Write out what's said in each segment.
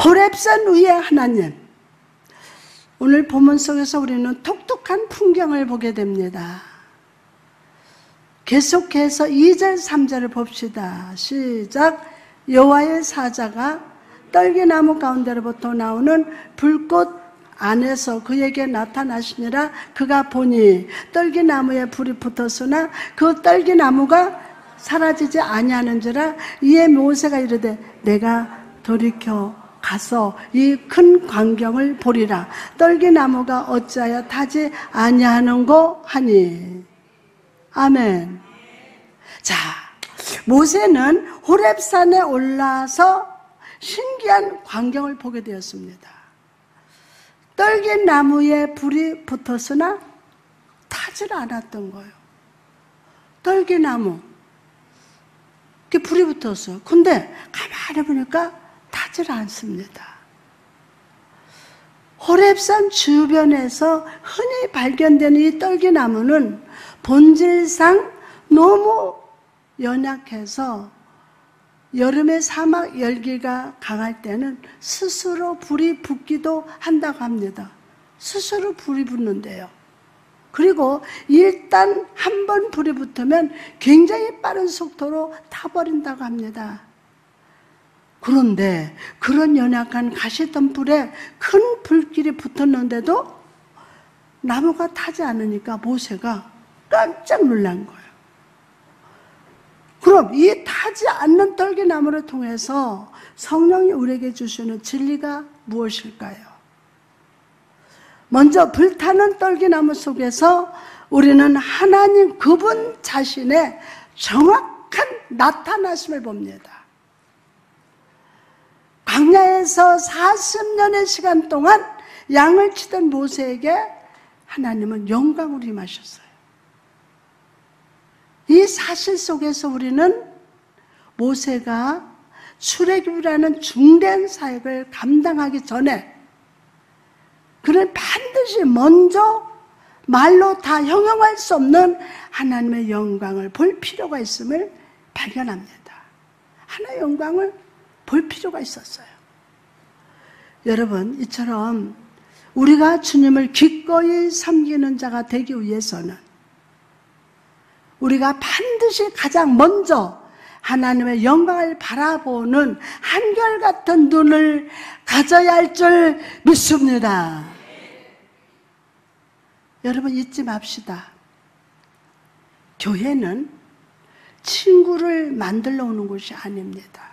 호랩산 위에 하나님. 오늘 본문 속에서 우리는 독특한 풍경을 보게 됩니다. 계속해서 2절, 3절을 봅시다. 시작. 여호와의 사자가 떨기나무 가운데로부터 나오는 불꽃 안에서 그에게 나타나시니라 그가 보니 떨기나무에 불이 붙었으나 그 떨기나무가 사라지지 아니하는지라 이에 모세가 이르되 내가 돌이켜 가서 이 큰 광경을 보리라. 떨기나무가 어찌하여 타지 아니하는고 하니? 아멘. 자 모세는 호렙산에 올라서 신기한 광경을 보게 되었습니다. 떨기나무에 불이 붙었으나 타질 않았던 거예요. 떨기나무. 불이 붙었어. 근데 가만히 보니까 타질 않습니다. 호랩산 주변에서 흔히 발견되는 이 떨기나무는 본질상 너무 연약해서 여름에 사막 열기가 강할 때는 스스로 불이 붙기도 한다고 합니다. 스스로 불이 붙는데요. 그리고 일단 한 번 불이 붙으면 굉장히 빠른 속도로 타버린다고 합니다. 그런데 그런 연약한 가시던 불에 큰 불길이 붙었는데도 나무가 타지 않으니까 모세가 깜짝 놀란 거예요. 그럼 이 타지 않는 떨기나무를 통해서 성령이 우리에게 주시는 진리가 무엇일까요? 먼저 불타는 떨기나무 속에서 우리는 하나님 그분 자신의 정확한 나타나심을 봅니다. 광야에서 40년의 시간 동안 양을 치던 모세에게 하나님은 영광을 임하셨어요. 이 사실 속에서 우리는 모세가 출애굽이라는 중대한 사역을 감당하기 전에 그는 반드시 먼저 말로 다 형용할 수 없는 하나님의 영광을 볼 필요가 있음을 발견합니다. 하나의 영광을 볼 필요가 있었어요. 여러분, 이처럼 우리가 주님을 기꺼이 섬기는 자가 되기 위해서는 우리가 반드시 가장 먼저 하나님의 영광을 바라보는 한결같은 눈을 가져야 할 줄 믿습니다. 여러분 잊지 맙시다. 교회는 친구를 만들러 오는 곳이 아닙니다.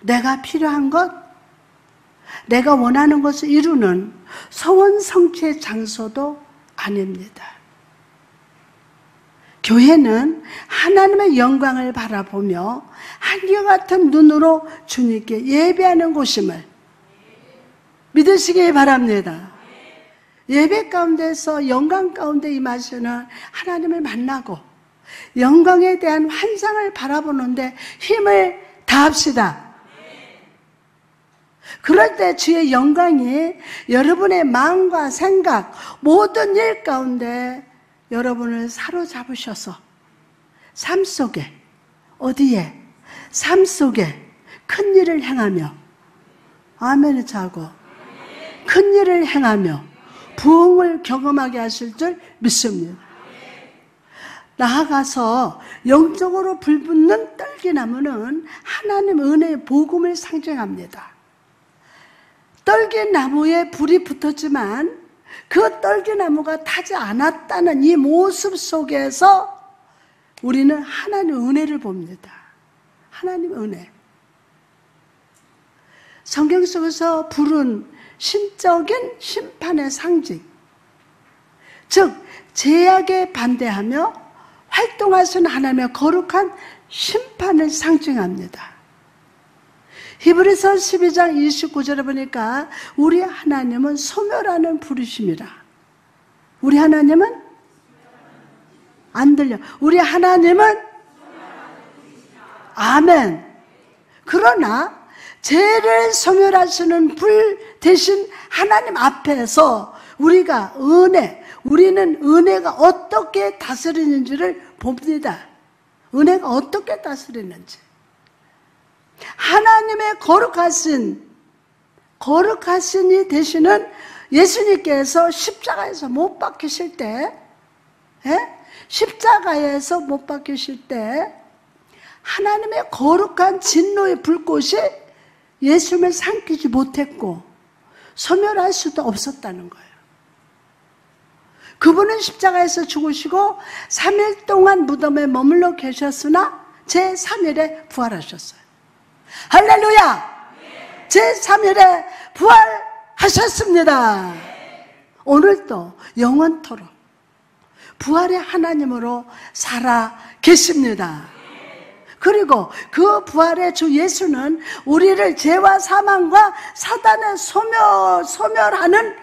내가 필요한 것, 내가 원하는 것을 이루는 소원 성취의 장소도 아닙니다. 교회는 하나님의 영광을 바라보며 한결 같은 눈으로 주님께 예배하는 곳임을 믿으시기 바랍니다. 예배 가운데서 영광 가운데 임하시는 하나님을 만나고 영광에 대한 환상을 바라보는데 힘을 다합시다. 그럴 때 주의 영광이 여러분의 마음과 생각, 모든 일 가운데 여러분을 사로잡으셔서 삶 속에, 어디에? 삶 속에 큰 일을 행하며, 아멘을 자고, 큰 일을 행하며, 부흥을 경험하게 하실 줄 믿습니다. 나아가서 영적으로 불붙는 떨기나무는 하나님 은혜의 복음을 상징합니다. 떨기나무에 불이 붙었지만 그 떨기나무가 타지 않았다는 이 모습 속에서 우리는 하나님 은혜를 봅니다. 하나님 은혜. 성경 속에서 불은 신적인 심판의 상징. 즉, 제약에 반대하며 활동하시는 하나님의 거룩한 심판을 상징합니다. 히브리서 12장 29절에 보니까 우리 하나님은 소멸하는 부르심이라. 우리 하나님은 안 들려. 우리 하나님은 아멘. 그러나 죄를 소멸하시는 불 대신 하나님 앞에서 우리가 은혜, 우리는 은혜가 어떻게 다스리는지를 봅니다. 은혜가 어떻게 다스리는지. 하나님 하나님의 거룩하신 거룩하신이 되시는 예수님께서 십자가에서 못 박히실 때, 예? 십자가에서 못 박히실 때 하나님의 거룩한 진노의 불꽃이 예수님을 삼키지 못했고 소멸할 수도 없었다는 거예요. 그분은 십자가에서 죽으시고 3일 동안 무덤에 머물러 계셨으나 제3일에 부활하셨어요. 할렐루야! 제3일에 부활하셨습니다. 오늘도 영원토록 부활의 하나님으로 살아 계십니다. 그리고 그 부활의 주 예수는 우리를 죄와 사망과 사단의 소멸, 소멸하는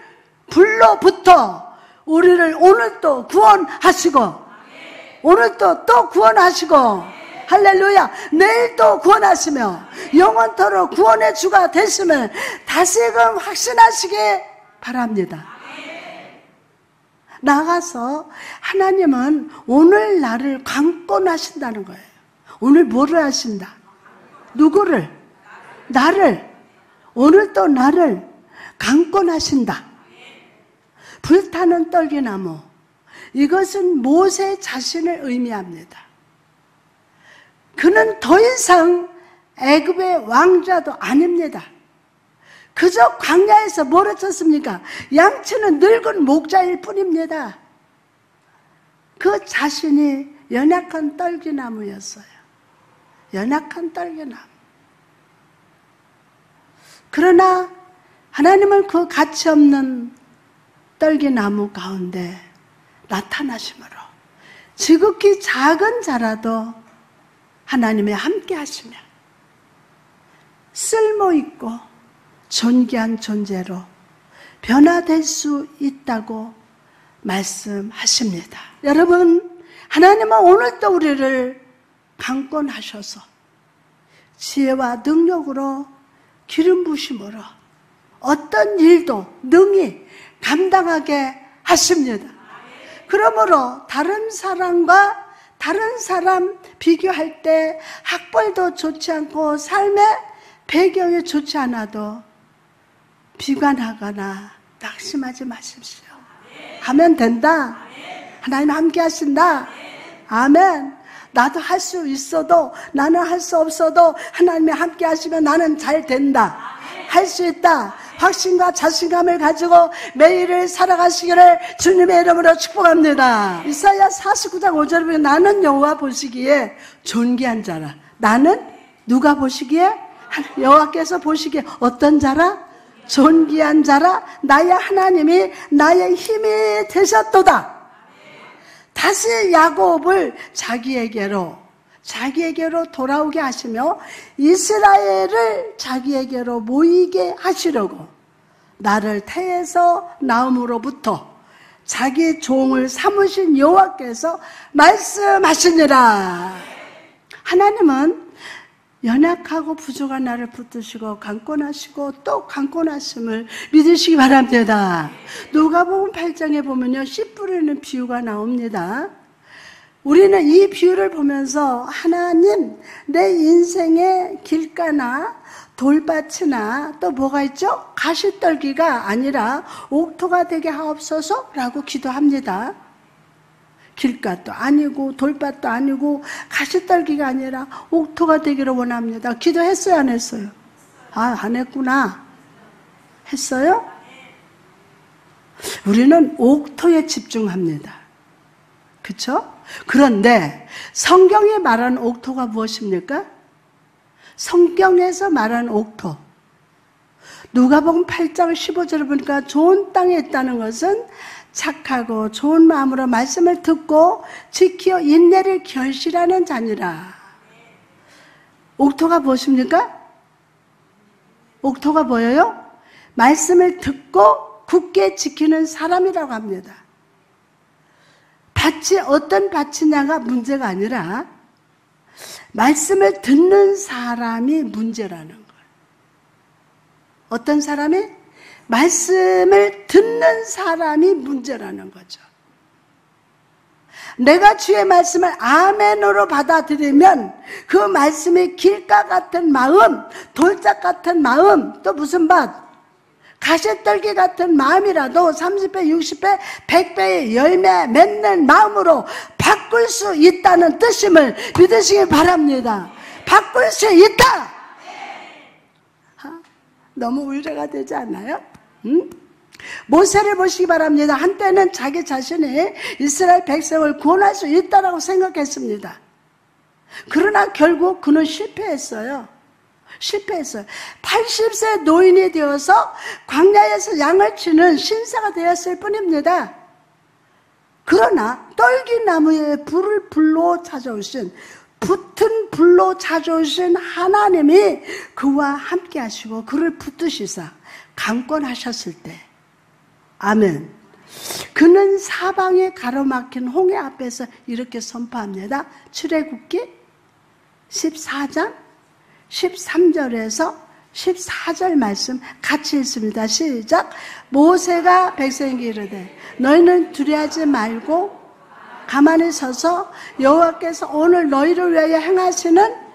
불로부터 우리를 오늘 또 구원하시고, 오늘 또, 또 구원하시고, 할렐루야. 내일 또 구원하시며, 영원토록 구원의 주가 되시면 다시금 확신하시기 바랍니다. 나가서 하나님은 오늘 나를 강권하신다는 거예요. 오늘 뭐를 하신다? 누구를? 나를. 오늘 또 나를 강권하신다. 불타는 떨기나무. 이것은 모세 자신을 의미합니다. 그는 더 이상 애굽의 왕자도 아닙니다. 그저 광야에서 뭐를 쳤습니까? 양치는 늙은 목자일 뿐입니다. 그 자신이 연약한 떨기나무였어요. 연약한 떨기나무. 그러나 하나님은 그 가치 없는 떨기나무 가운데 나타나심으로 지극히 작은 자라도 하나님의 함께 하시며 쓸모 있고 존귀한 존재로 변화될 수 있다고 말씀하십니다. 여러분, 하나님은 오늘도 우리를 강권하셔서 지혜와 능력으로 기름 부심으로 어떤 일도 능히 감당하게 하십니다. 그러므로 다른 사람과 다른 사람 비교할 때 학벌도 좋지 않고 삶의 배경이 좋지 않아도 비관하거나 낙심하지 마십시오. 하면 된다. 하나님 함께 하신다. 아멘. 나도 할 수 있어도 나는 할 수 없어도 하나님이 함께 하시면 나는 잘 된다. 할 수 있다. 확신과 자신감을 가지고 매일을 살아가시기를 주님의 이름으로 축복합니다. 이사야 49장 5절에 보면 나는 여호와 보시기에 존귀한 자라. 나는 누가 보시기에 여호와께서 보시기에 어떤 자라? 존귀한 자라 나의 하나님이 나의 힘이 되셨도다. 다시 야곱을 자기에게로 자기에게로 돌아오게 하시며 이스라엘을 자기에게로 모이게 하시려고 나를 태에서 나음으로부터 자기 종을 삼으신 여호와께서 말씀하시니라. 하나님은 연약하고 부족한 나를 붙드시고 강권하시고 또 강권하심을 믿으시기 바랍니다. 누가복음 8장에 보면요. 씨 뿌리는 비유가 나옵니다. 우리는 이 비유를 보면서 하나님 내 인생의 길가나 돌밭이나 또 뭐가 있죠? 가시떨기가 아니라 옥토가 되게 하옵소서라고 기도합니다. 길가도 아니고 돌밭도 아니고 가시떨기가 아니라 옥토가 되기를 원합니다. 기도했어요, 안 했어요? 아, 안 했구나. 했어요? 우리는 옥토에 집중합니다. 그쵸? 그런데 성경이 말하는 옥토가 무엇입니까? 성경에서 말하는 옥토. 누가복음 8장 15절을 보니까 좋은 땅에 있다는 것은 착하고 좋은 마음으로 말씀을 듣고 지키어 인내를 결실하는 자니라. 옥토가 무엇입니까? 옥토가 뭐예요? 말씀을 듣고 굳게 지키는 사람이라고 합니다. 밭이 어떤 밭이냐가 문제가 아니라 말씀을 듣는 사람이 문제라는 거예요. 어떤 사람이? 말씀을 듣는 사람이 문제라는 거죠. 내가 주의 말씀을 아멘으로 받아들이면 그 말씀이 길가 같은 마음, 돌짝 같은 마음, 또 무슨 밭? 가시떨기 같은 마음이라도 30배, 60배, 100배의 열매 맺는 마음으로 바꿀 수 있다는 뜻임을 믿으시기 바랍니다. 바꿀 수 있다! 너무 의뢰가 되지 않나요? 응? 모세를 보시기 바랍니다. 한때는 자기 자신이 이스라엘 백성을 구원할 수 있다라고 생각했습니다. 그러나 결국 그는 실패했어요. 실패했어요. 80세 노인이 되어서 광야에서 양을 치는 신사가 되었을 뿐입니다. 그러나 떨기나무에 불을 불로 찾아오신 붙은 불로 찾아오신 하나님이 그와 함께 하시고 그를 붙드시사 강권하셨을 때 아멘. 그는 사방에 가로막힌 홍해 앞에서 이렇게 선포합니다. 출애굽기 14장 13절에서 14절 말씀 같이 읽습니다. 시작. 모세가 백성에게 이르되 너희는 두려하지 말고 가만히 서서 여호와께서 오늘 너희를 위하여 행하시는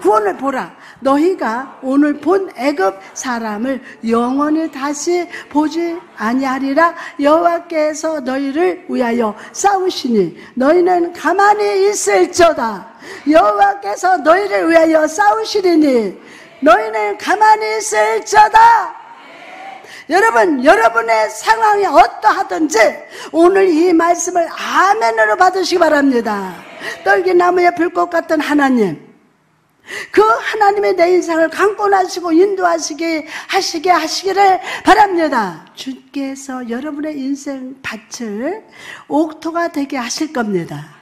구원을 보라. 너희가 오늘 본 애굽 사람을 영원히 다시 보지 아니하리라 여호와께서 너희를 위하여 싸우시니 너희는 가만히 있을저다 여호와께서 너희를 위하여 싸우시리니 너희는 가만히 있을저다 여러분, 여러분의 상황이 어떠하든지 오늘 이 말씀을 아멘으로 받으시기 바랍니다. 떨기나무에 불꽃 같은 하나님, 그 하나님의 내 인생을 강권하시고 인도하시게 하시게 하시기를 바랍니다. 주께서 여러분의 인생 밭을 옥토가 되게 하실 겁니다.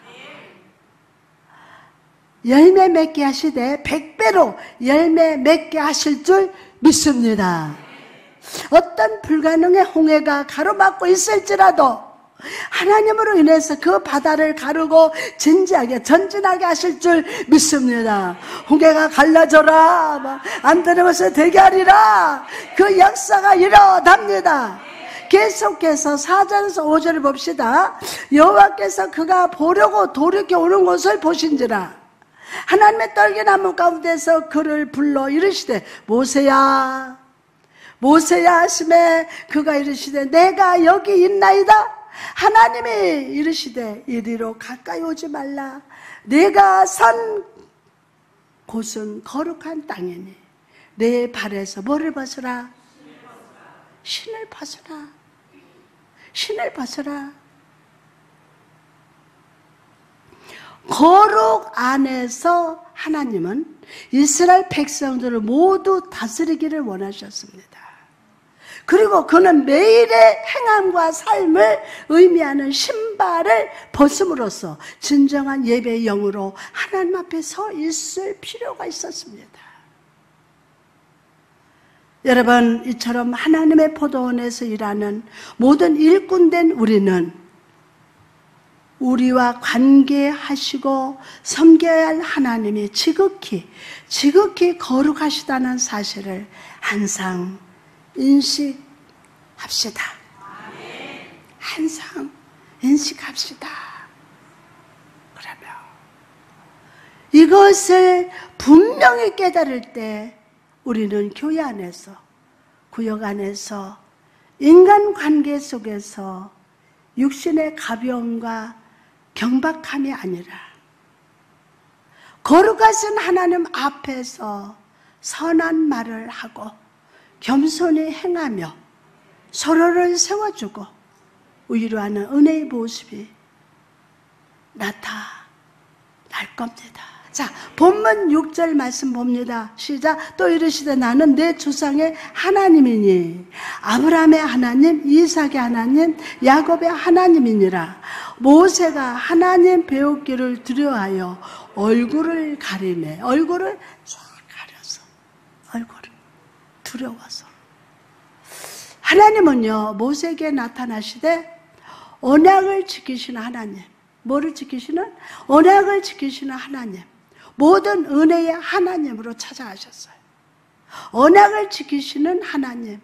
열매 맺게 하시되 백배로 열매 맺게 하실 줄 믿습니다. 어떤 불가능의 홍해가 가로막고 있을지라도 하나님으로 인해서 그 바다를 가르고 진지하게 전진하게 하실 줄 믿습니다. 홍해가 갈라져라. 안 되는 것을 되게 하리라. 그 역사가 일어납니다. 계속해서 4절에서 5절을 봅시다. 여호와께서 그가 보려고 돌이켜 오는 것을 보신지라. 하나님의 떨기나무 가운데서 그를 불러 이르시되 모세야 모세야 하심에 그가 이르시되 내가 여기 있나이다. 하나님이 이르시되 이리로 가까이 오지 말라. 내가 선 곳은 거룩한 땅이니 내 발에서 뭐를 벗으라? 신을 벗으라. 신을 벗으라. 거룩 안에서 하나님은 이스라엘 백성들을 모두 다스리기를 원하셨습니다. 그리고 그는 매일의 행함과 삶을 의미하는 신발을 벗음으로써 진정한 예배의 영으로 하나님 앞에 서 있을 필요가 있었습니다. 여러분, 이처럼 하나님의 포도원에서 일하는 모든 일꾼된 우리는 우리와 관계하시고 섬겨야 할 하나님이 지극히, 지극히 거룩하시다는 사실을 항상 인식합시다. 항상 인식합시다. 그러면 이것을 분명히 깨달을 때 우리는 교회 안에서, 구역 안에서, 인간 관계 속에서 육신의 가벼움과 경박함이 아니라 거룩하신 하나님 앞에서 선한 말을 하고 겸손히 행하며 서로를 세워주고 위로하는 은혜의 모습이 나타날 겁니다. 자, 본문 6절 말씀 봅니다. 시작. 또 이르시되 나는 내 조상의 하나님이니 아브라함의 하나님, 이삭의 하나님, 야곱의 하나님이니라. 모세가 하나님 배우기를 두려워하여 얼굴을 가리매 얼굴을 얼굴을 두려워서. 하나님은요 모세에게 나타나시되 언약을 지키시는 하나님 뭐를 지키시는? 언약을 지키시는 하나님 모든 은혜의 하나님으로 찾아가셨어요. 언약을 지키시는 하나님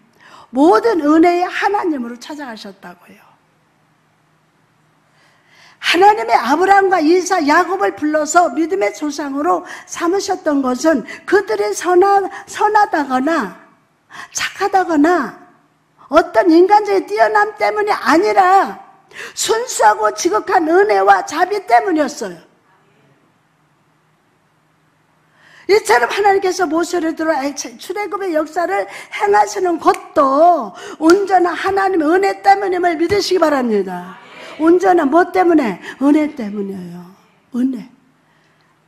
모든 은혜의 하나님으로 찾아가셨다고요. 하나님의 아브라함과 이사, 야곱을 불러서 믿음의 조상으로 삼으셨던 것은 그들의 선하, 선하다거나 착하다거나 어떤 인간적인 뛰어남 때문이 아니라 순수하고 지극한 은혜와 자비 때문이었어요. 이처럼 하나님께서 모세를 들어 출애굽의 역사를 행하시는 것도 온전한 하나님의 은혜 때문임을 믿으시기 바랍니다. 온전한 뭐 때문에? 은혜 때문이에요. 은혜.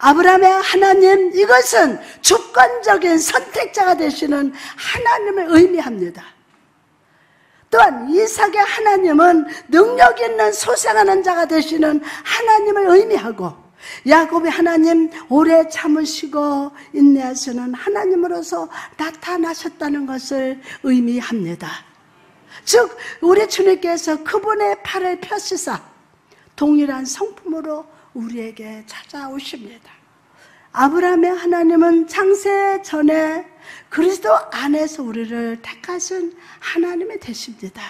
아브라함의 하나님 이것은 주권적인 선택자가 되시는 하나님을 의미합니다. 또한 이삭의 하나님은 능력 있는 소생하는 자가 되시는 하나님을 의미하고 야곱의 하나님 오래 참으시고 인내하시는 하나님으로서 나타나셨다는 것을 의미합니다. 즉 우리 주님께서 그분의 팔을 펴시사 동일한 성품으로 우리에게 찾아오십니다. 아브라함의 하나님은 창세 전에 그리스도 안에서 우리를 택하신 하나님이 되십니다.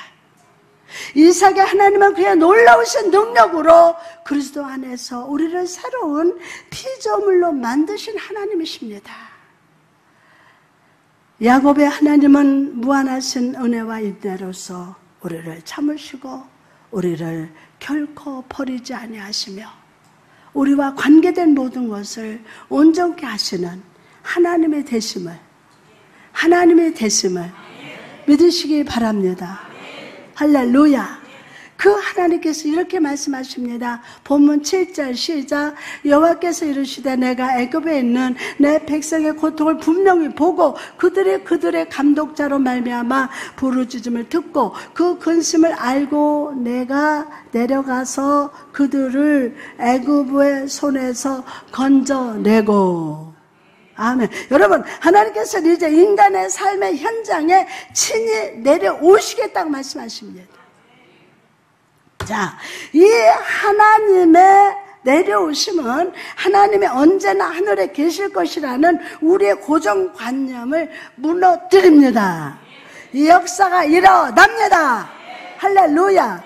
이삭의 하나님은 그의 놀라우신 능력으로 그리스도 안에서 우리를 새로운 피조물로 만드신 하나님이십니다. 야곱의 하나님은 무한하신 은혜와 인내로서 우리를 참으시고 우리를 결코 버리지 아니하시며 우리와 관계된 모든 것을 온전케 하시는 하나님의 되심을 하나님의 되심을 믿으시기 바랍니다. 할렐루야. 그 하나님께서 이렇게 말씀하십니다. 본문 7절 시작 여호와께서 이르시되 내가 애굽에 있는 내 백성의 고통을 분명히 보고 그들의 그들의 감독자로 말미암아 부르짖음을 듣고 그 근심을 알고 내가 내려가서 그들을 애굽의 손에서 건져내고 아멘. 여러분, 하나님께서 이제 인간의 삶의 현장에 친히 내려오시겠다고 말씀하십니다. 자, 이 하나님의 내려오심은 하나님이 언제나 하늘에 계실 것이라는 우리의 고정관념을 무너뜨립니다. 이 역사가 일어납니다. 할렐루야.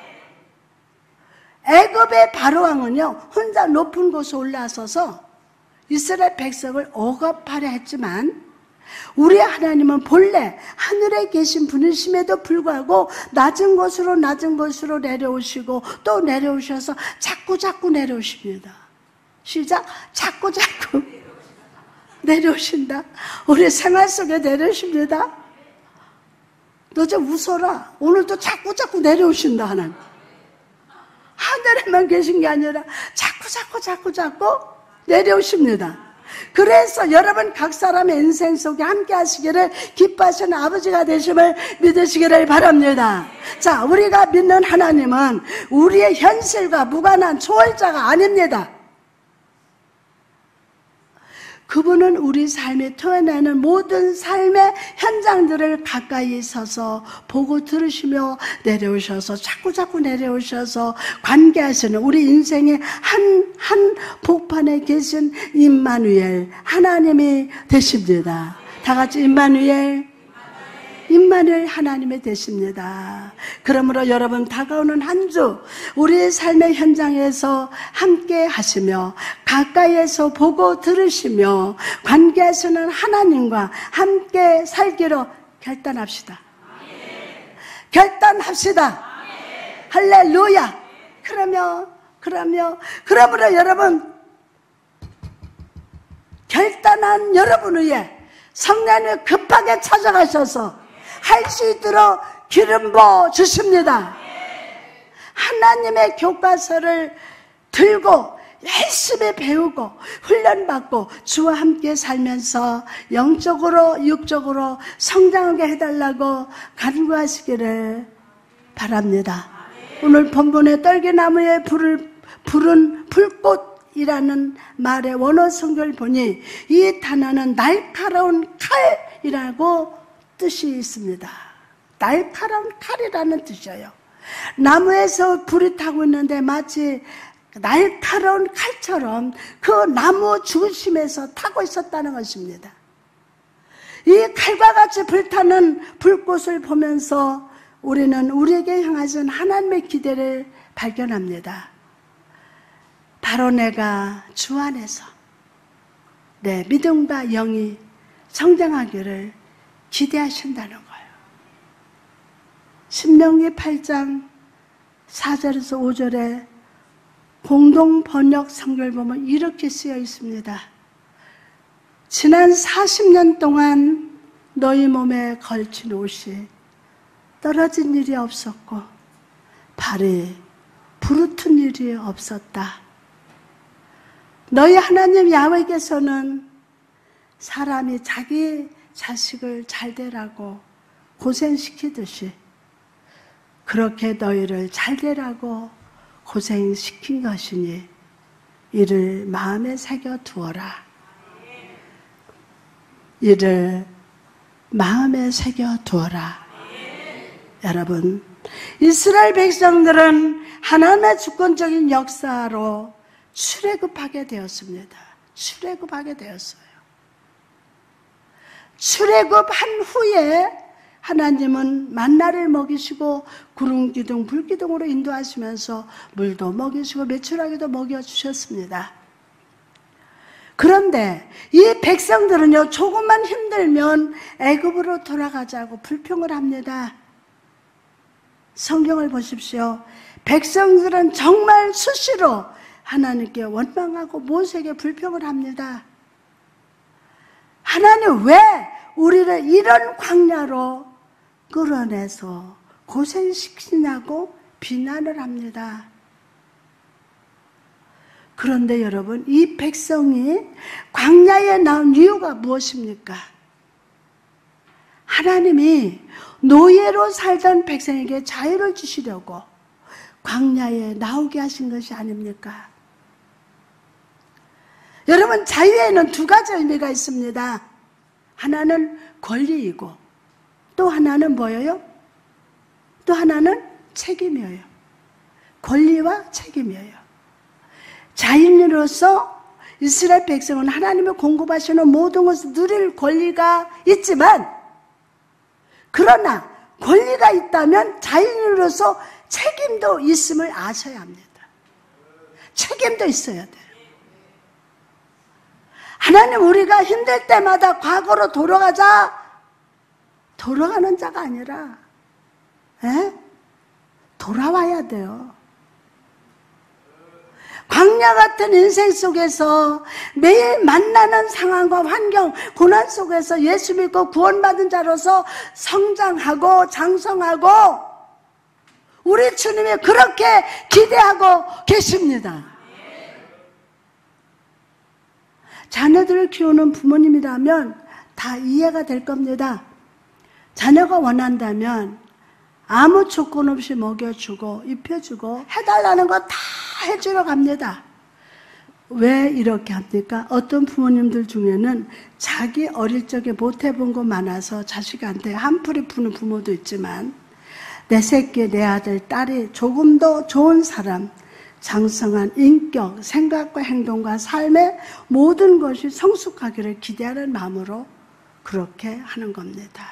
애굽의 바로왕은요, 혼자 높은 곳에 올라서서 이스라엘 백성을 억압하려 했지만 우리 하나님은 본래 하늘에 계신 분이심에도 불구하고 낮은 곳으로 낮은 곳으로 내려오시고 또 내려오셔서 자꾸 자꾸 내려오십니다. 시작 자꾸 자꾸 내려오신다. 우리 생활 속에 내려오십니다. 너 좀 웃어라. 오늘도 자꾸 자꾸 내려오신다 하는. 하늘에만 계신 게 아니라 자꾸 자꾸 자꾸 자꾸 내려오십니다. 그래서 여러분 각 사람의 인생 속에 함께 하시기를 기뻐하시는 아버지가 되심을 믿으시기를 바랍니다. 자, 우리가 믿는 하나님은 우리의 현실과 무관한 초월자가 아닙니다. 그분은 우리 삶에 토해내는 모든 삶의 현장들을 가까이 서서 보고 들으시며 내려오셔서 자꾸자꾸 내려오셔서 관계하시는 우리 인생의 한, 한 복판에 계신 임마누엘 하나님이 되십니다. 다 같이 임마누엘 임마누엘 하나님의 되십니다. 그러므로 여러분 다가오는 한 주 우리의 삶의 현장에서 함께 하시며 가까이에서 보고 들으시며 관계하시는 하나님과 함께 살기로 결단합시다. 결단합시다. 할렐루야. 그러면 그러면 그러므로 여러분 결단한 여러분 위에 성령이 급하게 찾아가셔서 할 수 있도록 기름 부어 주십니다. 하나님의 교과서를 들고 열심히 배우고 훈련받고 주와 함께 살면서 영적으로 육적으로 성장하게 해달라고 간구하시기를 바랍니다. 오늘 본문의 떨기나무에 불을 부른 불꽃이라는 말의 원어 성경을 보니 이 단어는 날카로운 칼이라고 뜻이 있습니다. 날카로운 칼이라는 뜻이에요. 나무에서 불이 타고 있는데 마치 날카로운 칼처럼 그 나무 중심에서 타고 있었다는 것입니다. 이 칼과 같이 불타는 불꽃을 보면서 우리는 우리에게 향하신 하나님의 기대를 발견합니다. 바로 내가 주 안에서 내 믿음과 영이 성장하기를 기대하신다는 거예요. 신명기 8장 4절에서 5절에 공동 번역 성결 보면 이렇게 쓰여 있습니다. 지난 40년 동안 너희 몸에 걸친 옷이 떨어진 일이 없었고 발이 부르튼 일이 없었다. 너희 하나님 야외께서는 사람이 자기 자식을 잘 되라고 고생시키듯이 그렇게 너희를 잘 되라고 고생시킨 것이니 이를 마음에 새겨 두어라. 이를 마음에 새겨 두어라. 여러분, 이스라엘 백성들은 하나님의 주권적인 역사로 출애굽하게 되었습니다. 출애굽하게 되었어요. 출애굽한 후에 하나님은 만나를 먹이시고 구름 기둥, 불 기둥으로 인도하시면서 물도 먹이시고 매출하기도 먹여 주셨습니다. 그런데 이 백성들은요 조금만 힘들면 애굽으로 돌아가자고 불평을 합니다. 성경을 보십시오. 백성들은 정말 수시로 하나님께 원망하고 모세에게 불평을 합니다. 하나님 왜 우리를 이런 광야로 끌어내서 고생시키냐고 비난을 합니다. 그런데 여러분, 이 백성이 광야에 나온 이유가 무엇입니까? 하나님이 노예로 살던 백성에게 자유를 주시려고 광야에 나오게 하신 것이 아닙니까? 여러분, 자유에는 두 가지 의미가 있습니다. 하나는 권리이고, 또 하나는 뭐예요? 또 하나는 책임이에요. 권리와 책임이에요. 자인으로서 이스라엘 백성은 하나님의 공급하시는 모든 것을 누릴 권리가 있지만, 그러나 권리가 있다면 자인으로서 책임도 있음을 아셔야 합니다. 책임도 있어야 돼요. 하나님 우리가 힘들 때마다 과거로 돌아가자 돌아가는 자가 아니라 에? 돌아와야 돼요. 광야 같은 인생 속에서 매일 만나는 상황과 환경, 고난 속에서 예수 믿고 구원받은 자로서 성장하고 장성하고 우리 주님이 그렇게 기대하고 계십니다. 자녀들을 키우는 부모님이라면 다 이해가 될 겁니다. 자녀가 원한다면 아무 조건 없이 먹여주고 입혀주고 해달라는 거 다 해주러 갑니다. 왜 이렇게 합니까? 어떤 부모님들 중에는 자기 어릴 적에 못 해본 거 많아서 자식한테 한풀이 푸는 부모도 있지만 내 새끼, 내 아들, 딸이 조금 더 좋은 사람, 장성한 인격, 생각과 행동과 삶의 모든 것이 성숙하기를 기대하는 마음으로 그렇게 하는 겁니다.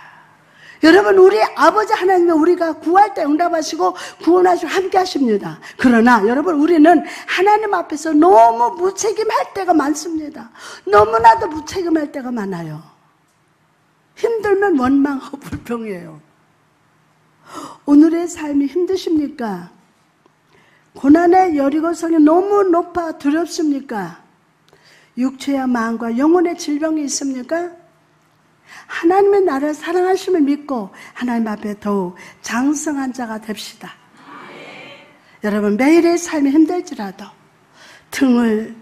여러분 우리 아버지 하나님은 우리가 구할 때 응답하시고 구원하시고 함께 하십니다. 그러나 여러분 우리는 하나님 앞에서 너무 무책임할 때가 많습니다. 너무나도 무책임할 때가 많아요. 힘들면 원망하고 불평해요. 오늘의 삶이 힘드십니까? 고난의 여리고성이 너무 높아 두렵습니까? 육체와 마음과 영혼의 질병이 있습니까? 하나님의 나를 사랑하심을 믿고 하나님 앞에 더욱 장성한 자가 됩시다. 여러분 매일의 삶이 힘들지라도 등을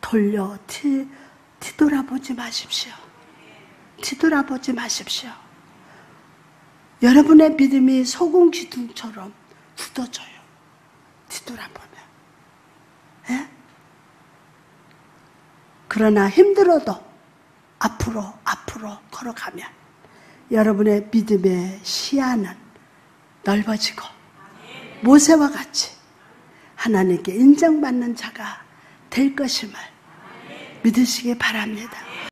돌려 뒤, 뒤돌아보지 마십시오. 뒤돌아보지 마십시오. 여러분의 믿음이 소금 기둥처럼 굳어져요. 뒤돌아보면. 예? 그러나 힘들어도 앞으로 앞으로 걸어가면 여러분의 믿음의 시야는 넓어지고 모세와 같이 하나님께 인정받는 자가 될 것임을 믿으시기 바랍니다.